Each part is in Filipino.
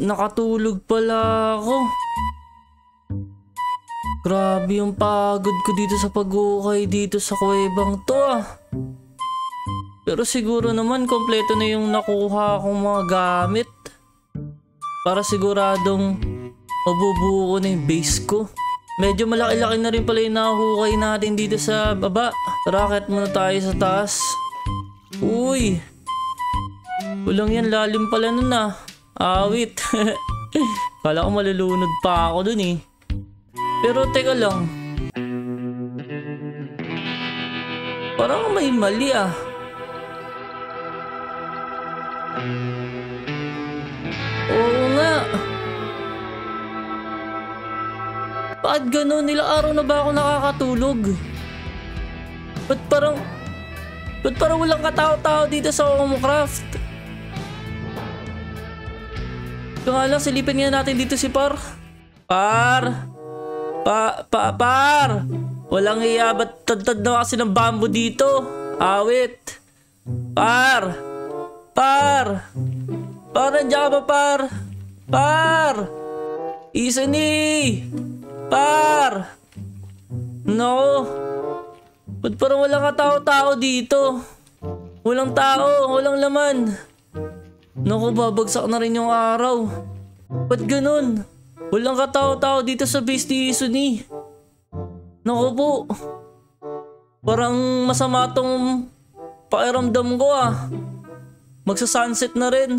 Nakatulog pala ako. Grabe yung pagod ko dito sa pag-ukay dito sa kuwebang to ah. Pero siguro naman kompleto na yung nakuha kong mga gamit. Para siguradong mabubuo ko na yung base ko. Medyo malaki-laki na rin pala yung nahuhukay natin dito sa baba. Racket muna tayo sa taas. Uy! Walang yan, lalim pala nun ah. Awit. Kala ko malulunod pa ako dun eh. Pero teka lang. Parang may mali ah. Oo nga. Bakit ganun? Ilang araw na ba ako nakakatulog? Ba't parang... Ba't parang walang katao-tao dito sa Omocraft? Ito nga lang, silipin nga natin dito si Par. Par! Pa, pa, par! Walang iya, ba't tad na kasi ng bamboo dito? Awit! Par! Par! Par, nandiyan ba, par? Par! Isani! Par! No! Ba't parang walang katao-tao dito? Walang tao, walang laman. Naku, babagsak na rin yung araw. Ba't ganun? Walang katao-tao dito sa base ni Isuni. Naku po. Parang masama tong pakiramdam ko ah. Magsa-sunset na rin.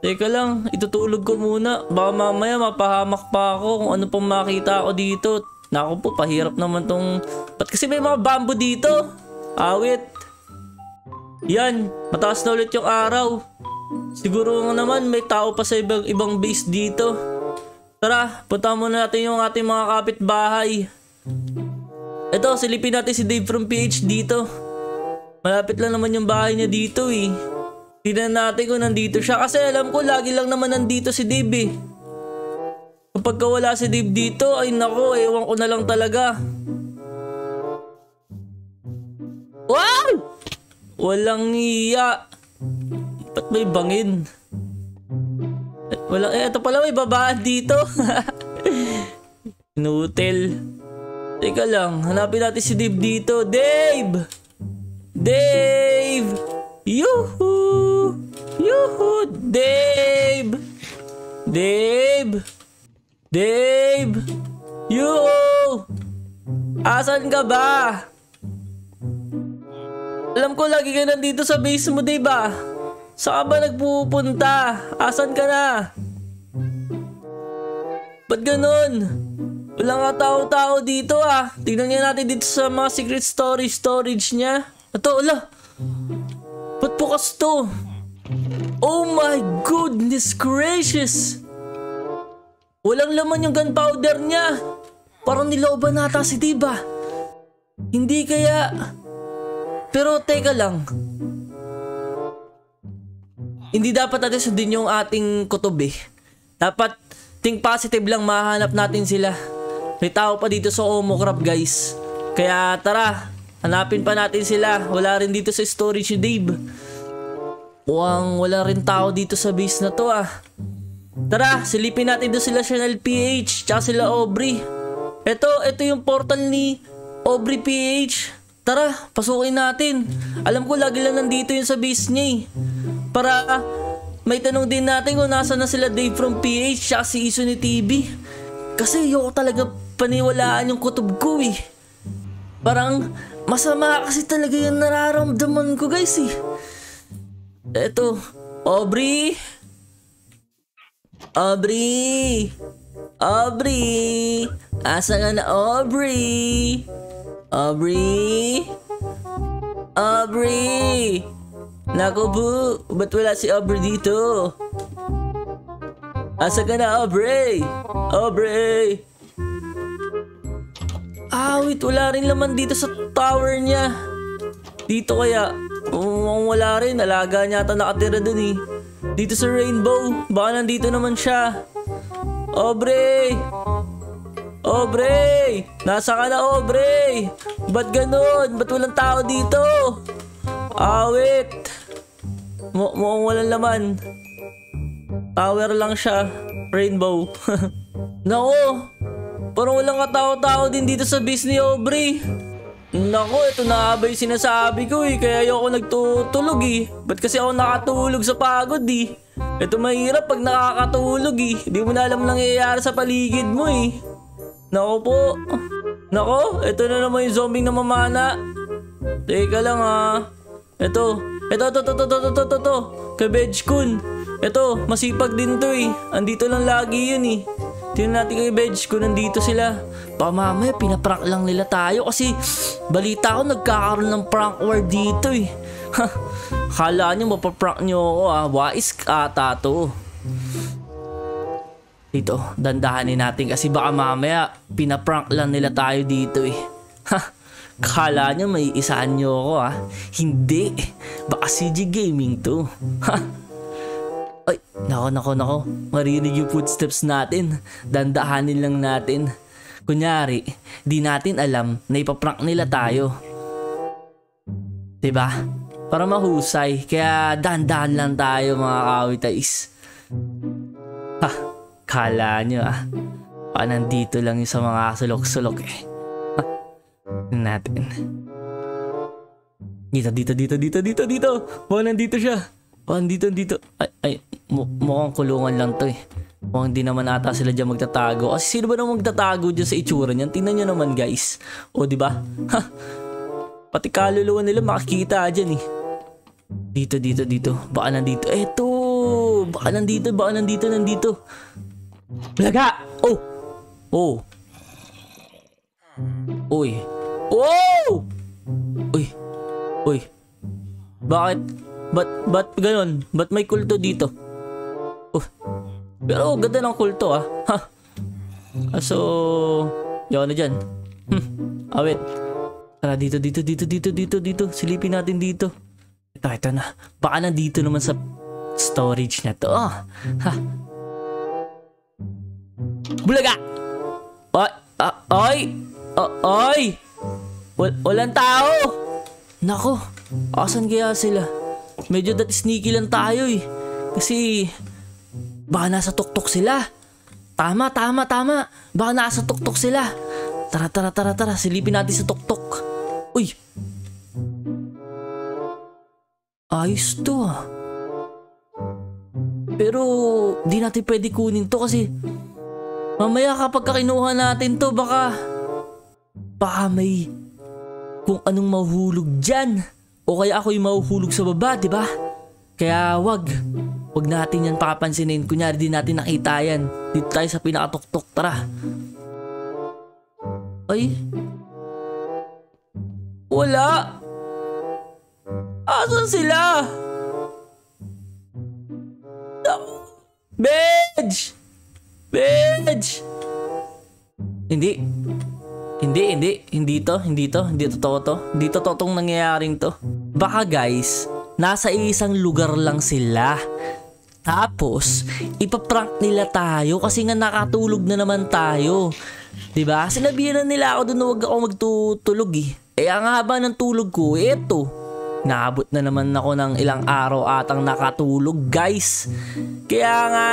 Teka lang, itutulog ko muna. Baka mamaya mapahamak pa ako kung ano pong makita ako dito. Naku po, pahirap naman tong... Ba't kasi may mga bamboo dito? Awit. Yan, mataas na ulit yung araw. Siguro nga naman may tao pa sa ibang, ibang base dito. Tara, punta muna natin yung ating mga kapitbahay. Ito, silipin natin si Dave from PH dito. Malapit lang naman yung bahay niya dito eh. Tignan natin kung nandito siya kasi alam ko lagi lang naman nandito si Dave eh. Kapag wala si Dave dito, ay nako, ewan ko na lang talaga. Wow! Walang iya. Ba't may bangin? Eh, Wala, eh, ito pala may babaan dito. Inutil. Teka lang, hanapin natin si Dave dito. Dave! Dave! Yuhu! Yuhu! Dave! Dave! Dave! Yuhu! Asan ka ba? Alam ko lagi ka nandito sa base mo, di ba? Saan ba nagpupunta? Asan ka na? Ba't ganun? Walang nga tao-tao dito ah. Tignan niya natin dito sa mga secret storage storage niya. Ito, ala. Ba't bukas to? Oh my goodness gracious! Walang laman yung gunpowder niya. Parang niloban nata si Diba. Hindi kaya... Pero teka lang. Hindi dapat natin sundin yung ating kutob eh. Dapat think positive lang mahanap natin sila. May tao pa dito sa Omocrap guys. Kaya tara, hanapin pa natin sila. Wala rin dito sa storage ni Dave. Mukhang wala rin tao dito sa base na to ah. Tara, silipin natin doon sila Chanel PH tsaka sila Aubrey. Ito, ito yung portal ni Aubrey PH. Tara, pasukin natin. Alam ko lagi lang nandito yung sa base niya eh. Para may tanong din natin kung nasa na sila Dave from PH tsaka si Iso ni TV. Kasi ayoko talaga paniwalaan yung kutob ko eh. Parang masama kasi talaga yung nararamdaman ko guys eh. Eto, Aubrey. Aubrey. Aubrey. Asa ka na Aubrey? Aubrey. Aubrey. Naku bu, ba't wala si Aubrey dito? Asa ka na Aubrey? Aubrey. Ah, wait, wala rin laman dito sa tower niya. Dito kaya, um, wala rin, alaga niya ata nakatira dun eh. Dito sa Rainbow, baka nandito naman siya. Aubrey! Aubrey! Nasa ka na, Aubrey? Ba't ganun? Ba't walang tao dito? Awit! Mu mukhang walang laman. Tower lang siya. Rainbow. Nako, parang walang katao-tao din dito sa base ni Aubrey. Nako, ito na ba yung sinasabi ko eh. Kaya ayoko nagtutulog eh. Ba't kasi ako nakatulog sa pagod eh. Ito mahirap pag nakakatulog eh. Hindi mo na alam nangyayari sa paligid mo eh. Nako po. Nako, ito na naman yung zombie na mamana. Teka lang ah. Ito. Ito, ito, ito, ito, ito, ito, ito, ito. Cabbage Kun. Ito, masipag din to eh. Andito lang lagi yun eh. Tingnan natin kay Veg kung nandito sila. Baka mamaya pinaprank lang nila tayo kasi balita ko nagkakaroon ng prank war dito eh. Kala nyo mapaprank nyo ako ah. Wais ata to. Dito, dandahanin natin kasi baka mamaya pinaprank lang nila tayo dito eh. Ha, kala nyo may isaan nyo ako ah. Hindi, baka CG Gaming to. Ha. Ay, nako, nako, nako. Marinig yung footsteps natin. Dandahanin lang natin. Kunyari, di natin alam na ipaprank nila tayo. ba? Diba? Para mahusay. Kaya dandahan lang tayo mga kawitays. Kala nyo ah. Pa nandito lang yung sa mga sulok-sulok eh. Natin. Dito, dito, dito, dito, dito, dito. Baka nandito siya. Oh, andito, andito. Ay, ay mu- mukhang kulungan lang to eh. Mukhang hindi naman ata sila dyan magtatago. Kasi sino ba naman magtatago dyan sa itsura niyan? Tingnan nyo naman guys. O, di ba? Ha? Pati kaluluwa nila makikita dyan eh. Dito, dito, dito. Baka nandito. Eto! Baka nandito, baka nandito, nandito. Bulaga! Oh! Oh! Uy! Oh! Uy! Uy! Bakit? Ba't, ba't ganun? Ba't may kulto dito? Uh, pero ganda ng kulto ah. Ha? Ah, so, yaw na dyan. Hmm, awit. Tara dito, dito, dito, dito, dito, dito. Silipin natin dito. Ito, ito na. Baka nandito naman sa storage na to. Oh, ha. Bulaga! Ay! Ah, ay! Ah, ay! Wal walang tao! Nako, asan kaya sila? Medyo that sneaky lang tayo eh. Kasi baka nasa tuktok sila. Tama, tama, tama. Baka nasa tuktok sila. Tara, tara, tara, tara. Silipin natin sa tuktok. Uy! Ayos to ah. Pero di natin pwede kunin to kasi mamaya kapag kinuha natin to baka baka may kung anong mahuhulog dyan. O kaya ako yung mahuhulog sa baba, di ba? Kaya wag. Wag natin yan pakapansinin. Kunyari di natin nakita yan. Dito tayo sa pinakatuktok. Tara. Ay. Wala. Asan sila? Bedge! Bedge! Hindi. Hindi, hindi. Hindi to. Hindi to. Hindi totoo to. Hindi totoo tong nangyayaring to. Baka guys, nasa isang lugar lang sila. Tapos, ipaprank nila tayo kasi nga nakatulog na naman tayo. ba? Sinabihan na nila ako doon na wag ako magtutulog eh. Eh ang haba ng tulog ko, eto. Naabot na naman ako ng ilang araw atang nakatulog, guys. Kaya nga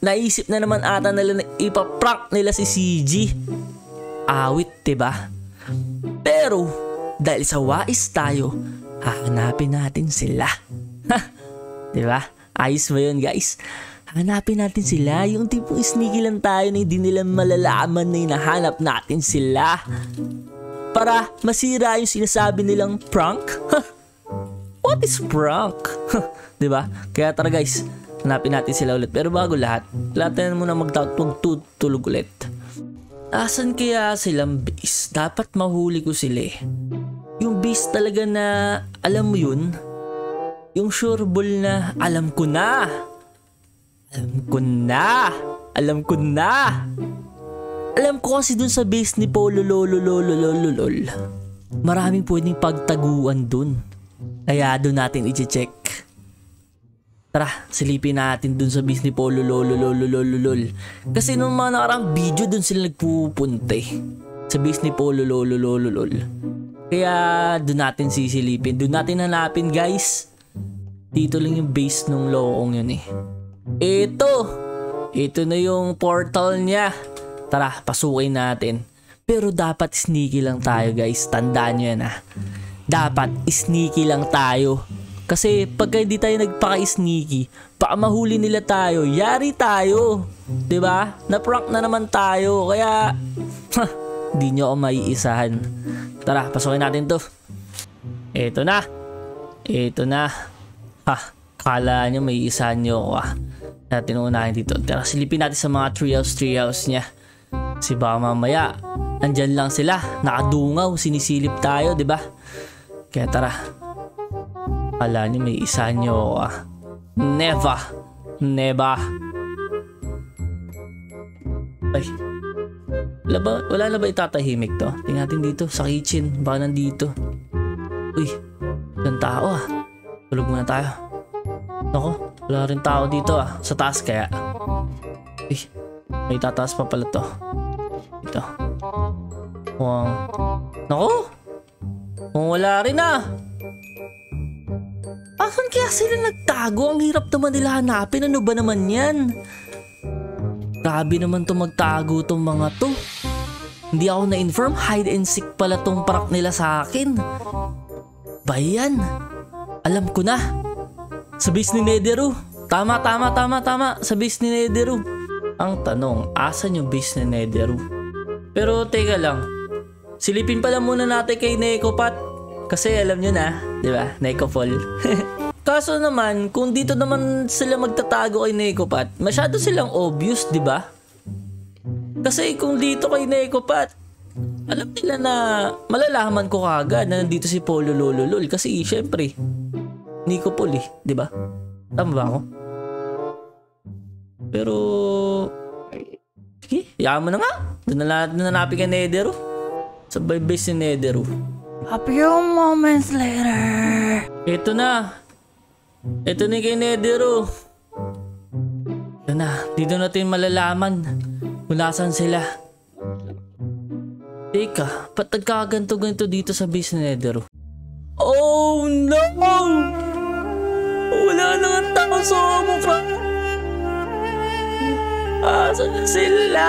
naisip na naman ata nila na ipaprank nila si CG. Awit, ba? Pero dahil sa wais tayo, hahanapin natin sila. Ha? Ba? Ayos ba yun guys? Hanapin natin sila. Yung tipong sneaky lang tayo na hindi nila malalaman na hinahanap natin sila. Para masira yung sinasabi nilang prank. What is prank? ba? Kaya tara guys, hanapin natin sila ulit. Pero bago lahat, lahat na muna magtutulog ulit. Asan kaya silang base? Dapat mahuli ko sila eh. Yung base talaga na, alam mo yun, yung sure ball na, alam ko na. Alam ko na. Alam ko na. Alam ko kasi dun sa base ni Polo Lolo Lolo Lolo Lol. Maraming pwedeng pagtaguan dun. Kaya dun natin i-check. Tara, silipin natin dun sa base ni Polo Lolo Lolo Lolo Lol. Kasi nung mga nakarang video dun sila nagpupunta eh. Sa base ni Polo Lolo Lolo Lol. Kaya doon natin sisilipin. Doon natin hanapin guys. Dito lang yung base nung loong yun eh. Ito! Ito na yung portal niya. Tara, pasukin natin. Pero dapat sneaky lang tayo guys. Tandaan nyo yan ah. Dapat sneaky lang tayo. Kasi pagka hindi tayo nagpaka-sneaky, baka mahuli nila tayo, yari tayo. 'Di ba? Na-prank na naman tayo. Kaya, di nyo ako maiisahan. Tara, pasukin natin to. Ito na. Ito na. Ha, kala nyo may isahan nyo ako ah. Natin unahin dito. Tara, silipin natin sa mga treehouse treehouse niya. Si baka mamaya, nandyan lang sila. Nakadungaw, sinisilip tayo, di ba? Kaya tara. Kala nyo may isahan nyo ah. Never. Never. Ay. Wala ba, wala na ba itatahimik to? Tingnan natin dito sa kitchen. Baka nandito. Uy, ilang tao ah. Tulog muna tayo. Nako, wala rin tao dito ah. Sa taas kaya. Uy, may tataas pa pala to. Dito. Wow. Nako! Kung wala rin ah. Asan kaya sila nagtago? Ang hirap naman nila hanapin. Ano ba naman yan? Grabe naman to magtago tong mga to. Hindi ako na-inform. Hide and seek pala tong parak nila sa akin. Bayan. Alam ko na. Sa base ni Nederu. Tama, tama, tama, tama. Sa base ni Nederu. Ang tanong, asan yung base ni Nederu? Pero teka lang. Silipin pala muna natin kay Nekopat. Kasi alam nyo na, di ba? Nekopol. Kaso naman, kung dito naman sila magtatago kay Nekopat, masyado silang obvious, di ba? Kasi kung dito kay Nekopat, alam nila na malalaman ko kagad na nandito si Polo Lololol kasi syempre Nico Paul eh, di ba? Tama ba ako? Pero Sige, yaman na nga. Doon na lahat na nanapin kay Nedero. Sa base ni Nedero. A few moments later. Ito na. Ito na kay Nedero. Ito na. Dito natin malalaman kung nasan sila. Teka, ba't nagkaganto-ganto dito sa base ni Nedero? Oh no! Wala na ang tao sa mukha. Asan sila?